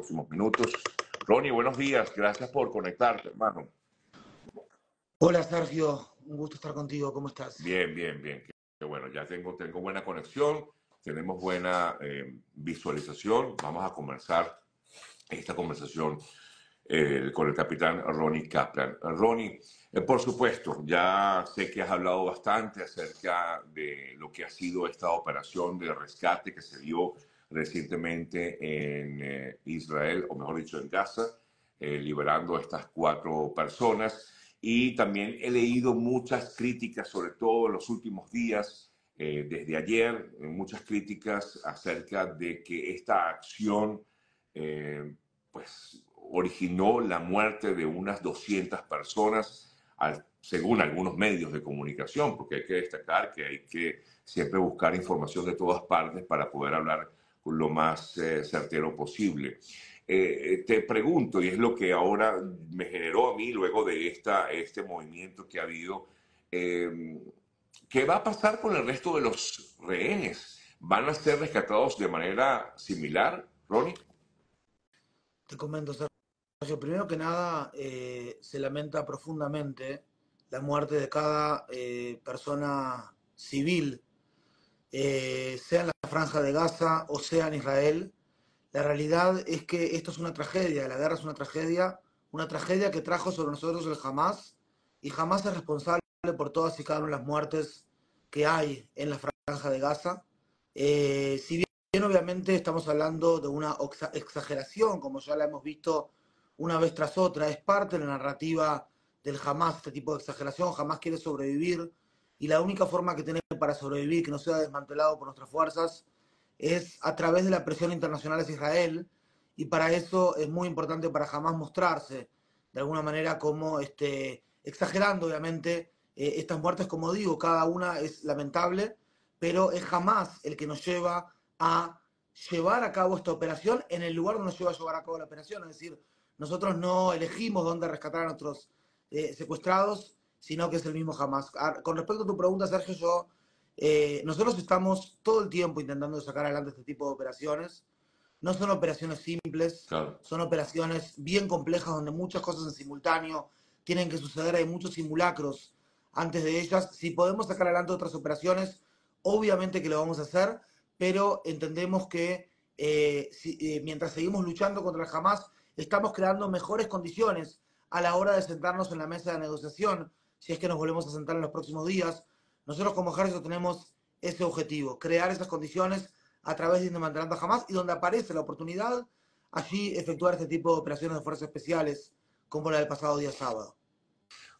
próximos minutos. Ronnie, buenos días. Gracias por conectarte, hermano. Hola, Sergio. Un gusto estar contigo. ¿Cómo estás? Bien, bien, bien. Bueno, ya tengo, tengo buena conexión, tenemos buena eh, visualización. Vamos a comenzar esta conversación eh, con el capitán Ronnie Kaplan. Ronnie, eh, por supuesto, ya sé que has hablado bastante acerca de lo que ha sido esta operación de rescate que se dio recientemente en eh, Israel, o mejor dicho, en Gaza, liberando a estas cuatro personas. Y también he leído muchas críticas, sobre todo en los últimos días, desde ayer, muchas críticas acerca de que esta acción pues originó la muerte de unas 200 personas, según algunos medios de comunicación, porque hay que destacar que hay que siempre buscar información de todas partes para poder hablar lo más eh, certero posible. Eh, eh, te pregunto, y es lo que ahora me generó a mí luego de esta, este movimiento que ha habido, em, ¿qué va a pasar con el resto de los rehenes? ¿Van a ser rescatados de manera similar, Ronnie? Te comento, Primero que nada, eh, se lamenta profundamente la muerte de cada eh, persona civil, eh, sea en la franja de Gaza o sea en Israel. La realidad es que esto es una tragedia, la guerra es una tragedia, una tragedia que trajo sobre nosotros el Hamas y Hamas es responsable por todas y cada una de las muertes que hay en la franja de Gaza. si bien obviamente estamos hablando de una exageración, como ya la hemos visto una vez tras otra. Es parte de la narrativa del jamás, este tipo de exageración. Jamás quiere sobrevivir y la única forma que tiene para sobrevivir, que no sea desmantelado por nuestras fuerzas, es a través de la presión internacional hacia Israel. Y para eso es muy importante para jamás mostrarse de alguna manera como este, exagerando, obviamente, eh, estas muertes, como digo, cada una es lamentable, pero es jamás el que nos lleva a llevar a cabo esta operación en el lugar donde nos lleva a llevar a cabo la operación, es decir, nosotros no elegimos dónde rescatar a nuestros eh, secuestrados, sino que es el mismo jamás. Ah, con respecto a tu pregunta, Sergio, yo, eh, nosotros estamos todo el tiempo intentando sacar adelante este tipo de operaciones. No son operaciones simples, son operaciones bien complejas donde muchas cosas en simultáneo tienen que suceder, hay muchos simulacros antes de ellas. Si podemos sacar adelante otras operaciones, obviamente que lo vamos a hacer, pero entendemos que eh, mientras seguimos luchando contra el Hamas, estamos creando mejores condiciones a la hora de sentarnos en la mesa de negociación, si es que nos volvemos a sentar en los próximos días. Nosotros como ejército tenemos ese objetivo, crear esas condiciones a través de Indemantelando Jamás y donde aparece la oportunidad, allí efectuar este tipo de operaciones de fuerzas especiales, como la del pasado día sábado.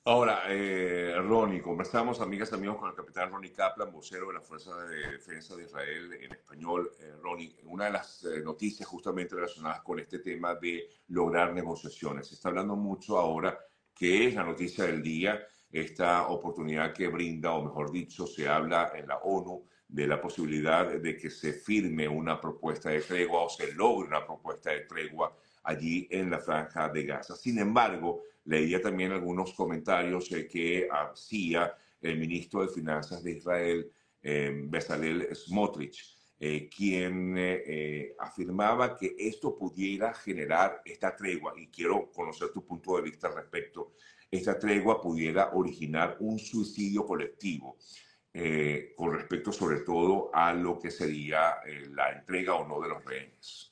Ahora, eh, Ronnie, conversamos, amigas y amigos, con el capitán Ronnie Kaplan, vocero de la Fuerza de Defensa de Israel en español. Eh, Ronnie, una de las eh, noticias justamente relacionadas con este tema de lograr negociaciones. Se está hablando mucho ahora, que es la noticia del día, esta oportunidad que brinda, o mejor dicho, se habla en la ONU de la posibilidad de que se firme una propuesta de tregua o se logre una propuesta de tregua allí en la franja de Gaza. Sin embargo, leía también algunos comentarios eh, que hacía el ministro de Finanzas de Israel, eh, Bezalel Smotrich, eh, quien afirmaba que esto pudiera generar esta tregua, y quiero conocer tu punto de vista al respecto, esta tregua pudiera originar un suicidio colectivo. con respecto sobre todo a lo que sería la entrega o no de los rehenes.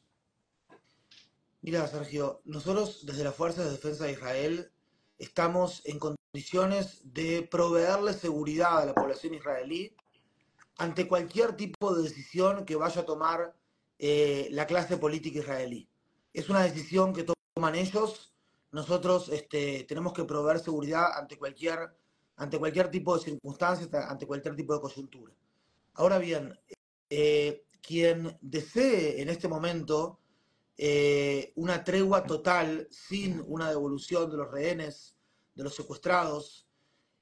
Mira, Sergio, nosotros desde las Fuerzas de Defensa de Israel estamos en condiciones de proveerle seguridad a la población israelí ante cualquier tipo de decisión que vaya a tomar eh, la clase política israelí. Es una decisión que toman ellos. Nosotros este, tenemos que proveer seguridad ante cualquier, ante cualquier tipo de circunstancia, ante cualquier tipo de coyuntura. Ahora bien, eh, quien desee en este momento eh, una tregua total sin una devolución de los rehenes, de los secuestrados,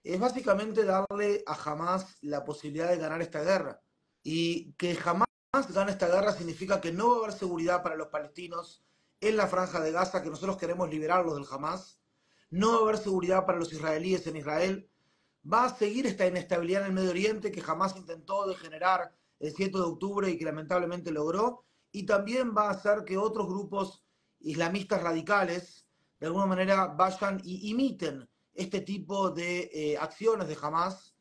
es básicamente darle a Hamas la posibilidad de ganar esta guerra. Y que jamás gane esta guerra significa que no va a haber seguridad para los palestinos en la franja de Gaza, que nosotros queremos liberarlos del Hamas. No va a haber seguridad para los israelíes en Israel. Va a seguir esta inestabilidad en el Medio Oriente que jamás intentó degenerar el 7 de octubre y que lamentablemente logró y también va a hacer que otros grupos islamistas radicales de alguna manera vayan y imiten este tipo de eh, acciones de Hamas,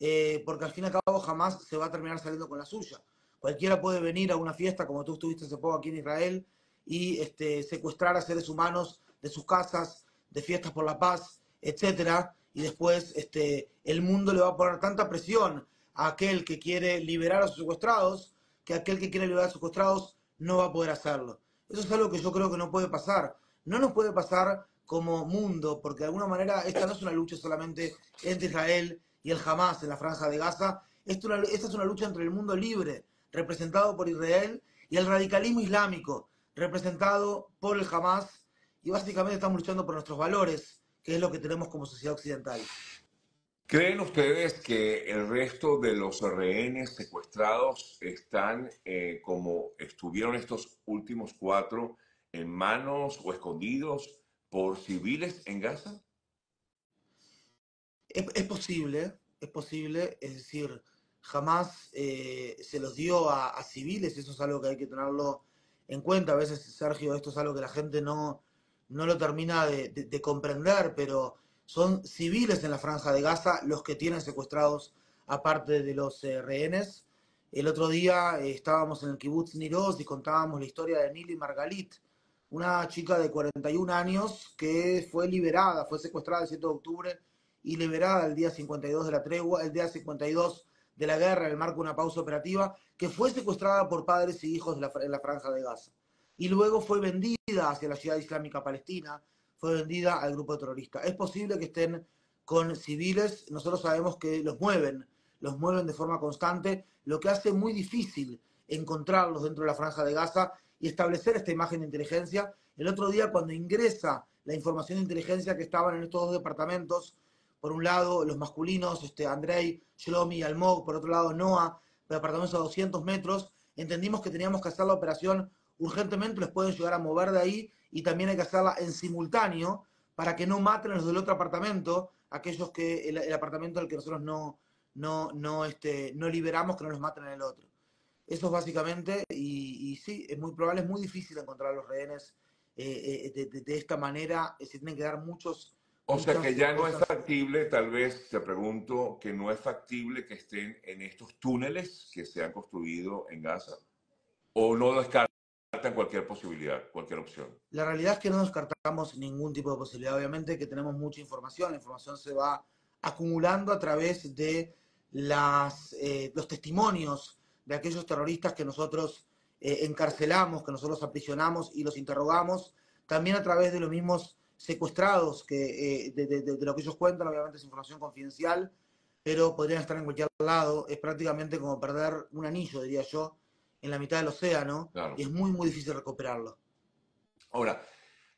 eh, porque al fin y al cabo jamás se va a terminar saliendo con la suya. Cualquiera puede venir a una fiesta, como tú estuviste hace poco aquí en Israel, y este, secuestrar a seres humanos de sus casas, de fiestas por la paz, etcétera, y después este, el mundo le va a poner tanta presión a aquel que quiere liberar a sus secuestrados, que aquel que quiere liberar a sus secuestrados no va a poder hacerlo. Eso es algo que yo creo que no puede pasar. No nos puede pasar como mundo, porque de alguna manera esta no es una lucha solamente entre Israel y el Hamas en la franja de Gaza, esta es una lucha entre el mundo libre, representado por Israel, y el radicalismo islámico, representado por el Hamas, y básicamente estamos luchando por nuestros valores, que es lo que tenemos como sociedad occidental. ¿Creen ustedes que el resto de los rehenes secuestrados están eh, como estuvieron estos últimos cuatro en manos o escondidos por civiles en Gaza? Es, posible, es posible, es decir, jamás eh, se los dio a, civiles, eso es algo que hay que tenerlo en cuenta. A veces, Sergio, esto es algo que la gente no, no lo termina de comprender, pero son civiles en la franja de Gaza los que tienen secuestrados aparte de los eh, rehenes. El otro día eh, estábamos en el kibbutz Niroz y contábamos la historia de Nili Margalit, una chica de 41 años que fue liberada, fue secuestrada el 7 de octubre y liberada el día 52 de la tregua, el día 52 de la guerra, en el marco de una pausa operativa, que fue secuestrada por padres y hijos de en la franja de Gaza. Y luego fue vendida hacia la ciudad islámica palestina, fue vendida al grupo terrorista. Es posible que estén con civiles, nosotros sabemos que los mueven, los mueven de forma constante, lo que hace muy difícil encontrarlos dentro de la franja de Gaza y establecer esta imagen de inteligencia. El otro día, cuando ingresa la información de inteligencia que estaban en estos dos departamentos, por un lado los masculinos, este, Andrei, Shlomi Almog, por otro lado Noah, departamentos a 200 metros, entendimos que teníamos que hacer la operación urgentemente, les pueden llegar a mover de ahí y también hay que hacerla en simultáneo para que no maten a los del otro apartamento, aquellos que el, apartamento al que nosotros no, no, no, este, no liberamos, que no los maten en el otro. Eso es básicamente, y, sí, es muy probable, es muy difícil encontrar a los rehenes eh, eh, de, esta manera, se tienen que dar muchos... O sea que ya no es factible, tal vez te pregunto, que no es factible que estén en estos túneles que se han construido en Gaza. ¿O no descartas? cualquier posibilidad, cualquier opción. La realidad es que no descartamos ningún tipo de posibilidad. Obviamente que tenemos mucha información. La información se va acumulando a través de las, eh, los testimonios de aquellos terroristas que nosotros eh, encarcelamos, que nosotros aprisionamos y los interrogamos. También a través de los mismos secuestrados, que, eh, de, lo que ellos cuentan, obviamente es información confidencial, pero podrían estar en cualquier lado. Es prácticamente como perder un anillo, diría yo, en la mitad del océano y es muy, muy difícil recuperarlo. Ahora,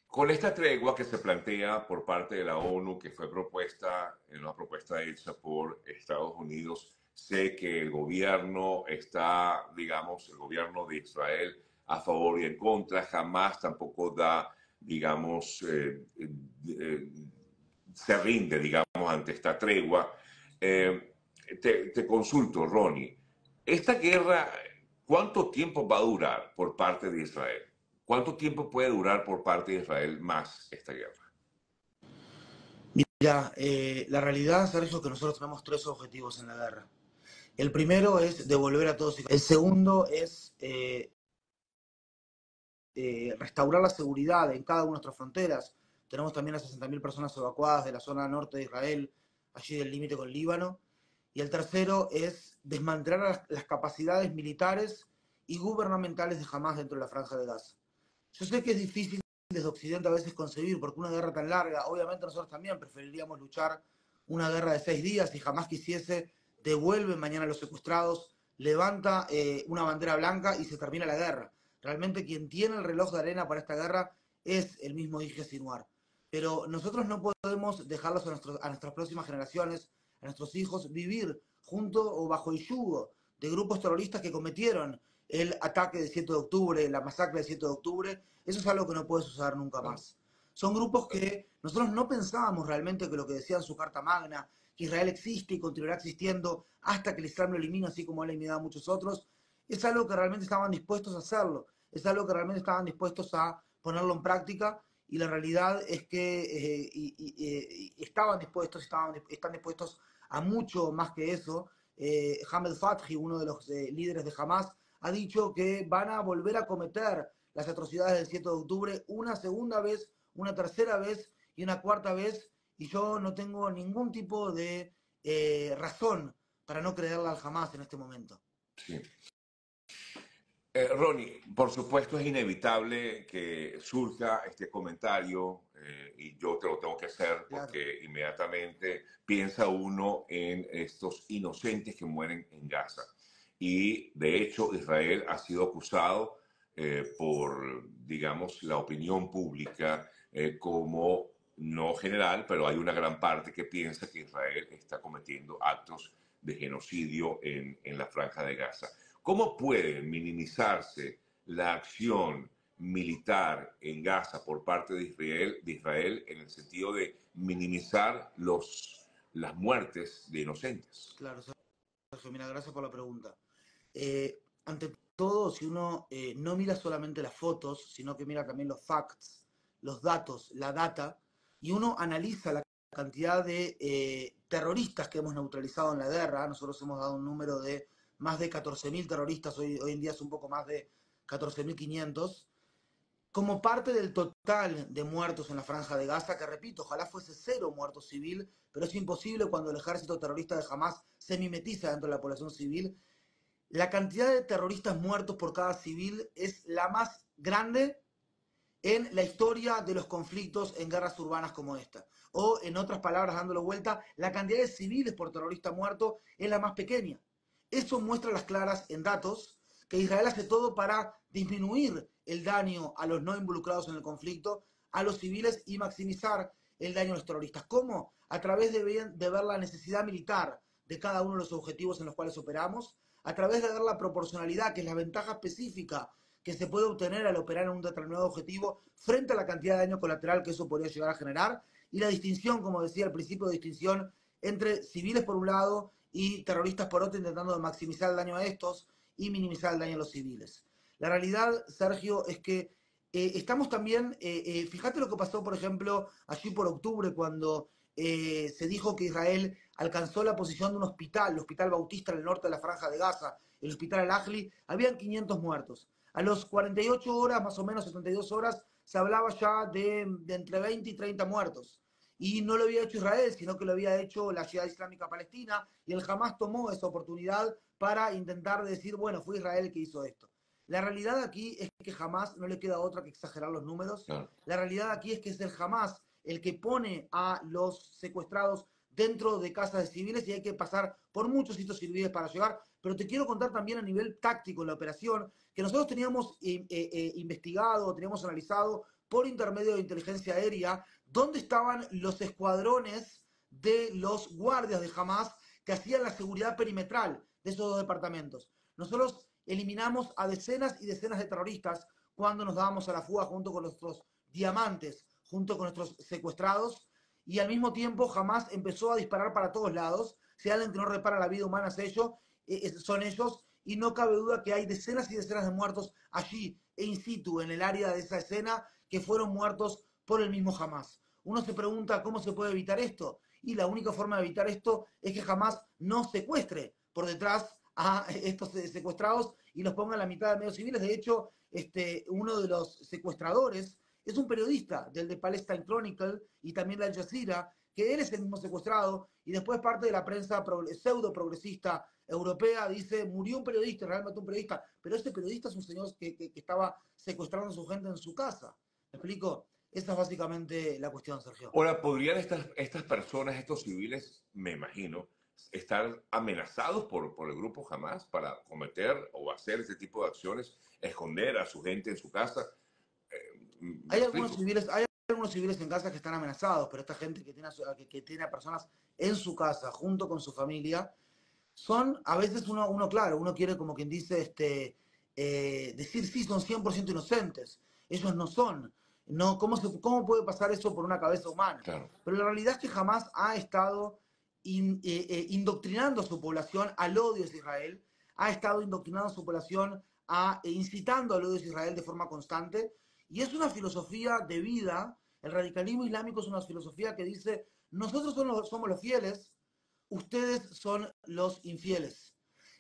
con esta tregua que se plantea por parte de la ONU, que fue propuesta, en una propuesta hecha por Estados Unidos, sé que el gobierno está, digamos, el gobierno de Israel a favor y en contra, jamás tampoco da, digamos, eh, eh, se rinde, digamos, ante esta tregua. Eh, te, consulto, Ronnie, esta guerra ¿Cuánto tiempo va a durar por parte de Israel? ¿Cuánto tiempo puede durar por parte de Israel más esta guerra? Mira, la realidad, Sergio, es que nosotros tenemos tres objetivos en la guerra. El primero es devolver a todos. El segundo es eh, restaurar la seguridad en cada una de nuestras fronteras. Tenemos también a 60.000 personas evacuadas de la zona norte de Israel, allí del límite con Líbano. Y el tercero es desmantelar las, capacidades militares y gubernamentales de Hamas dentro de la franja de Gaza. Yo sé que es difícil desde Occidente a veces concebir, porque una guerra tan larga, obviamente nosotros también preferiríamos luchar una guerra de seis días y jamás quisiese, devuelve mañana a los secuestrados, levanta eh, una bandera blanca y se termina la guerra. Realmente quien tiene el reloj de arena para esta guerra es el mismo Ige Sinuar. Pero nosotros no podemos dejarlos a nuestras próximas generaciones a nuestros hijos vivir junto o bajo el yugo de grupos terroristas que cometieron el ataque del 7 de octubre, la masacre del 7 de octubre, eso es algo que no puede suceder nunca más. Son grupos que nosotros no pensábamos realmente que lo que decía en su Carta Magna, que Israel existe y continuará existiendo hasta que el Islam lo elimine, así como ha eliminado a muchos otros, es algo que realmente estaban dispuestos a hacerlo, es algo que realmente estaban dispuestos a ponerlo en práctica y la realidad es que eh, y, estaban dispuestos, estaban, están dispuestos a mucho más que eso. Eh, Hamed Fathi, uno de los eh, líderes de Hamas, ha dicho que van a volver a cometer las atrocidades del 7 de octubre una segunda vez, una tercera vez y una cuarta vez, y yo no tengo ningún tipo de eh, razón para no creerle al Hamas en este momento. Sí. Eh, Ronnie, por supuesto es inevitable que surja este comentario eh, y yo te lo tengo que hacer porque inmediatamente piensa uno en estos inocentes que mueren en Gaza. Y de hecho Israel ha sido acusado eh, por, digamos, la opinión pública como no general, pero hay una gran parte que piensa que Israel está cometiendo actos de genocidio en, en la franja de Gaza. ¿Cómo puede minimizarse la acción militar en Gaza por parte de Israel, de Israel en el sentido de minimizar los, las muertes de inocentes? Claro, Sergio, mira, gracias por la pregunta. Eh, ante todo, si uno eh, no mira solamente las fotos, sino que mira también los facts, los datos, la data, y uno analiza la cantidad de eh, terroristas que hemos neutralizado en la guerra, nosotros hemos dado un número de más de 14.000 terroristas, hoy, hoy en día es un poco más de 14.500, como parte del total de muertos en la franja de Gaza, que repito, ojalá fuese cero muertos civil, pero es imposible cuando el ejército terrorista de Hamas se mimetiza dentro de la población civil. La cantidad de terroristas muertos por cada civil es la más grande en la historia de los conflictos en guerras urbanas como esta. O, en otras palabras, dándolo vuelta, la cantidad de civiles por terrorista muerto es la más pequeña. Eso muestra las claras en datos que Israel hace todo para disminuir el daño a los no involucrados en el conflicto, a los civiles y maximizar el daño a los terroristas. ¿Cómo? A través de ver, la necesidad militar de cada uno de los objetivos en los cuales operamos, a través de ver la proporcionalidad, que es la ventaja específica que se puede obtener al operar en un determinado objetivo frente a la cantidad de daño colateral que eso podría llegar a generar, y la distinción, como decía al principio, de distinción entre civiles por un lado y terroristas por otro intentando maximizar el daño a estos y minimizar el daño a los civiles. La realidad, Sergio, es que eh, estamos también, eh, eh, fíjate lo que pasó, por ejemplo, allí por octubre, cuando se dijo que Israel alcanzó la posición de un hospital, el Hospital Bautista en el norte de la Franja de Gaza, el Hospital Al-Ahli, habían 500 muertos. A los 48 horas, más o menos 72 horas, se hablaba ya de, de entre 20 y 30 muertos y no lo había hecho Israel, sino que lo había hecho la ciudad Islámica Palestina, y el Hamas tomó esa oportunidad para intentar decir, bueno, fue Israel el que hizo esto. La realidad aquí es que jamás no le queda otra que exagerar los números. La realidad aquí es que es el Hamas el que pone a los secuestrados dentro de casas de civiles y hay que pasar por muchos sitios civiles para llegar. Pero te quiero contar también a nivel táctico en la operación que nosotros teníamos eh, eh, eh, investigado, teníamos analizado por intermedio de inteligencia aérea dónde estaban los escuadrones de los guardias de Hamas que hacían la seguridad perimetral de esos dos departamentos. Nosotros eliminamos a decenas y decenas de terroristas cuando nos dábamos a la fuga junto con nuestros diamantes, junto con nuestros secuestrados, y al mismo tiempo Hamas empezó a disparar para todos lados. Si alguien que no repara la vida humana es ellos, eh, son ellos, y no cabe duda que hay decenas y decenas de muertos allí, in situ, en el área de esa escena, que fueron muertos por el mismo Hamas. Uno se pregunta cómo se puede evitar esto. Y la única forma de evitar esto es que jamás no secuestre por detrás a estos secuestrados y los ponga en la mitad de medios civiles. De hecho, este, uno de los secuestradores es un periodista del de Palestine Chronicle y también de Al Jazeera, que él es el mismo secuestrado y después parte de la prensa pseudo progresista europea dice, murió un periodista, realmente un periodista, pero este periodista es un señor que, que estaba secuestrando a su gente en su casa. ¿Me explico? Esa es básicamente la cuestión, Sergio. Ahora, ¿podrían estas, estas personas, estos civiles, me imagino, estar amenazados por, por el grupo jamás para cometer o hacer ese tipo de acciones, esconder a su gente en su casa? Eh, hay, algunos civiles, hay algunos civiles en casa que están amenazados, pero esta gente que tiene, a, que, que, tiene a personas en su casa junto con su familia, son a veces uno, uno claro, uno quiere como quien dice, este, eh, decir sí, son 100% inocentes. Ellos no son. No, ¿cómo, se, ¿Cómo puede pasar eso por una cabeza humana? Pero la realidad es que jamás ha estado eh, eh, indoctrinando a su población al odio de Israel, ha estado indoctrinando a su población a, e incitando al odio de Israel de forma constante. Y es una filosofía de vida. El radicalismo islámico es una filosofía que dice, nosotros somos los fieles, ustedes son los infieles.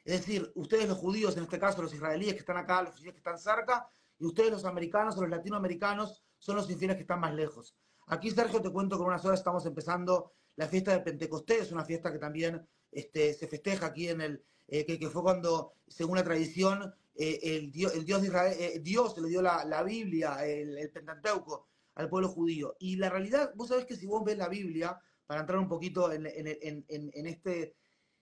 Es decir, ustedes los judíos, en este caso los israelíes que están acá, los judíos que están cerca, y ustedes los americanos o los latinoamericanos son los infieles que están más lejos. Aquí, Sergio, te cuento que en unas horas estamos empezando la fiesta de Pentecostés, una fiesta que también este, se festeja aquí en el, eh, que, fue cuando, según la tradición, eh, el, Dios, el, Dios, de Israel, eh, Dios le dio la, Biblia, el, Pentateuco, al pueblo judío. Y la realidad, vos sabés que si vos ves la Biblia, para entrar un poquito en, en este,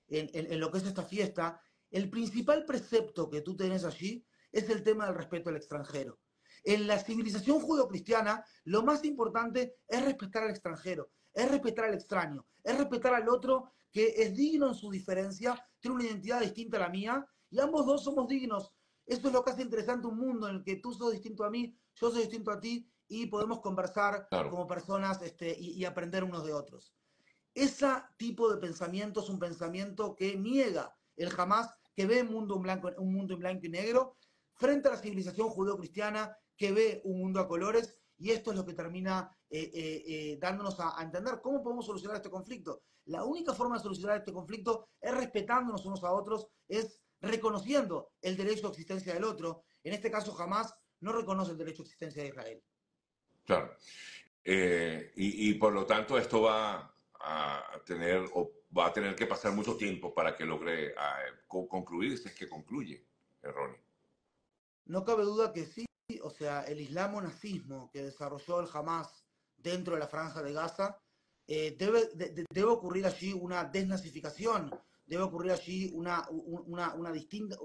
en, lo que es esta fiesta, el principal precepto que tú tenés allí es el tema del respeto al extranjero. En la civilización judeocristiana, lo más importante es respetar al extranjero, es respetar al extraño, es respetar al otro que es digno en su diferencia, tiene una identidad distinta a la mía, y ambos dos somos dignos. Eso es lo que hace interesante un mundo en el que tú sos distinto a mí, yo soy distinto a ti, y podemos conversar como personas este, y, aprender unos de otros. Ese tipo de pensamiento es un pensamiento que niega el jamás, que ve un mundo en blanco, un mundo en blanco y negro, frente a la civilización judeo-cristiana, que ve un mundo a colores, y esto es lo que termina eh, eh, eh, dándonos a, entender cómo podemos solucionar este conflicto. La única forma de solucionar este conflicto es respetándonos unos a otros, es reconociendo el derecho a existencia del otro. En este caso, jamás no reconoce el derecho a existencia de Israel. Claro. y, por lo tanto, esto va a tener o va a tener que pasar mucho tiempo para que logre concluir, si es que concluye, Ronnie. No cabe duda que sí, o sea, el islamo-nazismo que desarrolló el Hamas dentro de la franja de Gaza, eh, debe, debe ocurrir allí una desnazificación, debe ocurrir allí una, una, distinta,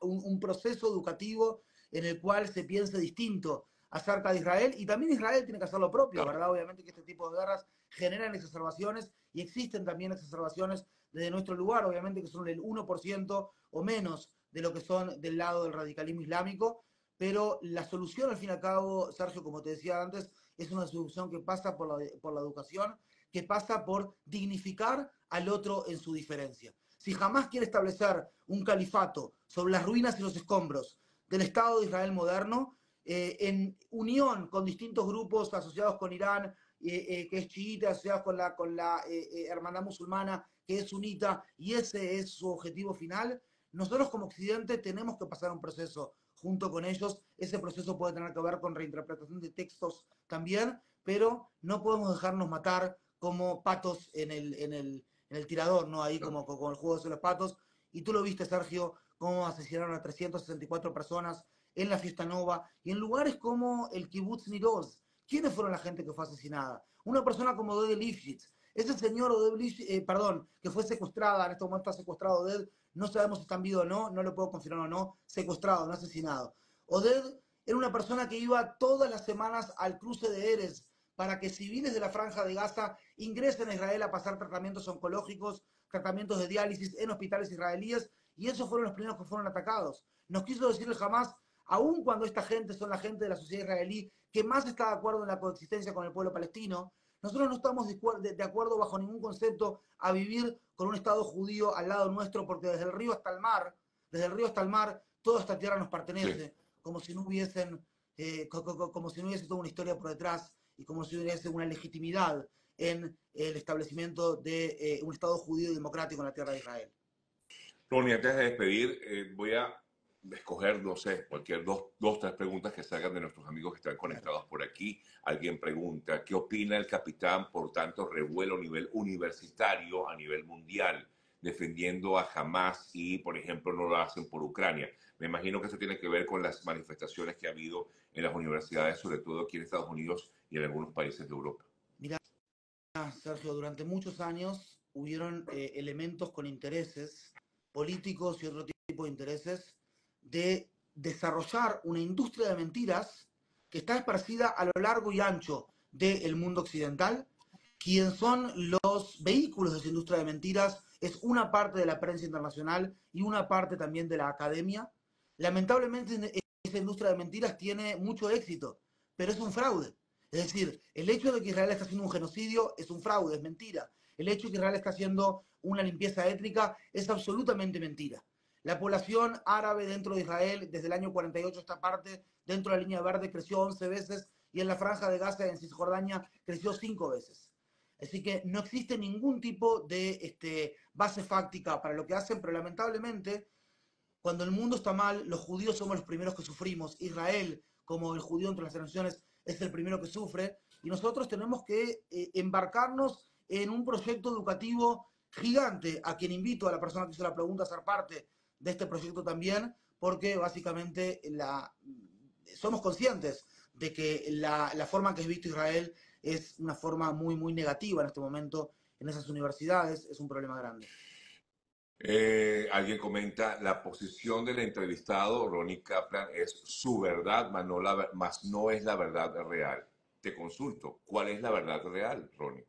un, proceso educativo en el cual se piense distinto acerca de Israel y también Israel tiene que hacer lo propio, ¿verdad? Obviamente que este tipo de guerras generan exacerbaciones y existen también exacerbaciones desde nuestro lugar, obviamente que son el 1% o menos de lo que son del lado del radicalismo islámico, pero la solución al fin y al cabo, Sergio, como te decía antes, es una solución que pasa por la, por la educación, que pasa por dignificar al otro en su diferencia. Si jamás quiere establecer un califato sobre las ruinas y los escombros del Estado de Israel moderno, eh, en unión con distintos grupos asociados con Irán, eh, eh, que es chiita, asociados con la, con la hermandad musulmana, que es sunita, y ese es su objetivo final, nosotros como Occidente tenemos que pasar un proceso junto con ellos. Ese proceso puede tener que ver con reinterpretación de textos también, pero no podemos dejarnos matar como patos en el, en el, en el tirador, ¿no? Ahí como con el juego de los patos. Y tú lo viste, Sergio, cómo asesinaron a 364 personas en la fiesta nova y en lugares como el kibbutz Niroz. ¿Quiénes fueron la gente que fue asesinada? Una persona como Oded Lifshitz. Ese señor Lifshitz, eh, perdón, que fue secuestrada, en este momento está secuestrado Oded, no sabemos si están vivos o no, no lo puedo confirmar o no, secuestrado, no asesinado. Oded era una persona que iba todas las semanas al cruce de Eres para que civiles de la franja de Gaza ingresen a Israel a pasar tratamientos oncológicos, tratamientos de diálisis en hospitales israelíes, y esos fueron los primeros que fueron atacados. Nos quiso decir jamás, aun cuando esta gente son la gente de la sociedad israelí que más está de acuerdo en la coexistencia con el pueblo palestino, nosotros no estamos de acuerdo bajo ningún concepto a vivir con un Estado judío al lado nuestro, porque desde el río hasta el mar, desde el río hasta el mar, toda esta tierra nos pertenece, como si no hubiesen, eh, como si no hubiese toda una historia por detrás y como si hubiese una legitimidad en el establecimiento de eh, un Estado judío y democrático en la tierra de Israel. Ronnie, antes de despedir, eh, voy a escoger, no sé, cualquier dos, dos, tres preguntas que salgan de nuestros amigos que están conectados por aquí. Alguien pregunta, ¿qué opina el capitán por tanto revuelo a nivel universitario, a nivel mundial, defendiendo a Hamas y, por ejemplo, no lo hacen por Ucrania? Me imagino que eso tiene que ver con las manifestaciones que ha habido en las universidades, sobre todo aquí en Estados Unidos y en algunos países de Europa. Mira, Sergio, durante muchos años hubieron eh, elementos con intereses políticos y otro tipo de intereses de desarrollar una industria de mentiras que está esparcida a lo largo y ancho del mundo occidental. Quien son los vehículos de esa industria de mentiras es una parte de la prensa internacional y una parte también de la academia. Lamentablemente esa industria de mentiras tiene mucho éxito, pero es un fraude. Es decir, el hecho de que Israel está haciendo un genocidio es un fraude, es mentira. El hecho de que Israel está haciendo una limpieza étnica es absolutamente mentira. La población árabe dentro de Israel, desde el año 48 esta parte, dentro de la línea verde creció 11 veces y en la franja de Gaza en Cisjordania creció 5 veces. Así que no existe ningún tipo de este, base fáctica para lo que hacen, pero lamentablemente cuando el mundo está mal, los judíos somos los primeros que sufrimos. Israel, como el judío entre las naciones, es el primero que sufre. Y nosotros tenemos que eh, embarcarnos en un proyecto educativo gigante, a quien invito a la persona que hizo la pregunta a ser parte de este proyecto también, porque básicamente la, somos conscientes de que la, la forma que es visto Israel es una forma muy, muy negativa en este momento en esas universidades, es un problema grande. Eh, alguien comenta, la posición del entrevistado, Ronnie Kaplan, es su verdad, no, la, más no es la verdad real. Te consulto, ¿cuál es la verdad real, Ronnie?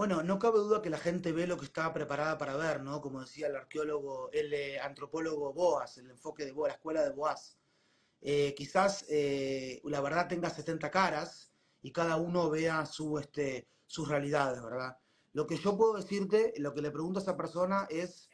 Bueno, no cabe duda que la gente ve lo que está preparada para ver, ¿no? Como decía el arqueólogo, el eh, antropólogo Boas, el enfoque de Boas, la escuela de Boas. Eh, quizás eh, la verdad tenga 70 caras y cada uno vea su, este, sus realidades, ¿verdad? Lo que yo puedo decirte, lo que le pregunto a esa persona es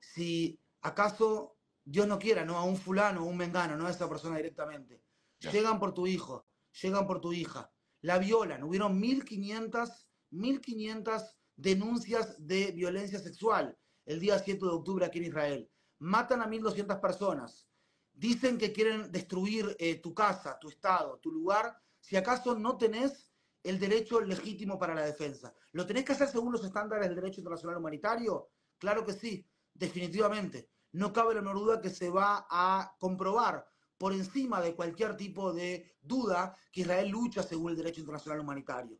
si acaso Dios no quiera, ¿no? A un fulano o un mengano, no a esa persona directamente. Llegan por tu hijo, llegan por tu hija, la violan. Hubieron 1500, 1500 denuncias de violencia sexual el día 7 de octubre aquí en Israel. Matan a 1200 personas dicen que quieren destruir eh, tu casa, tu estado, tu lugar, si acaso no tenés el derecho legítimo para la defensa. ¿Lo tenés que hacer según los estándares del derecho internacional humanitario? Claro que sí, definitivamente. No cabe la menor duda que se va a comprobar por encima de cualquier tipo de duda que Israel lucha según el derecho internacional humanitario.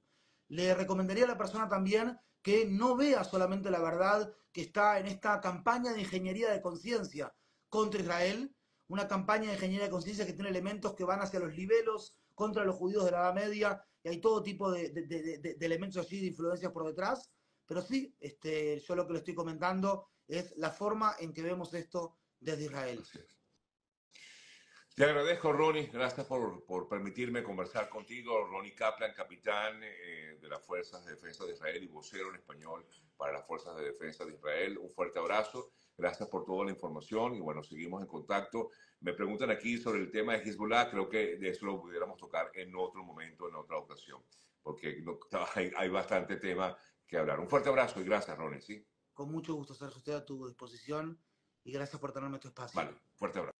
Le recomendaría a la persona también que no vea solamente la verdad que está en esta campaña de ingeniería de conciencia contra Israel, una campaña de ingeniería de conciencia que tiene elementos que van hacia los libelos, contra los judíos de la Edad Media, y hay todo tipo de, elementos así, de influencias por detrás. Pero sí, este, yo lo que le estoy comentando es la forma en que vemos esto desde Israel. Te agradezco, Ronnie. Gracias por, por, permitirme conversar contigo. Ronnie Kaplan, capitán eh, de las Fuerzas de Defensa de Israel y vocero en español para las Fuerzas de Defensa de Israel. Un fuerte abrazo. Gracias por toda la información y bueno, seguimos en contacto. Me preguntan aquí sobre el tema de Hezbollah. Creo que de eso lo pudiéramos tocar en otro momento, en otra ocasión, porque hay, hay bastante tema que hablar. Un fuerte abrazo y gracias, Ronnie. ¿sí? Con mucho gusto, Sergio. Estoy a tu disposición y gracias por tenerme tu espacio. Vale, fuerte abrazo.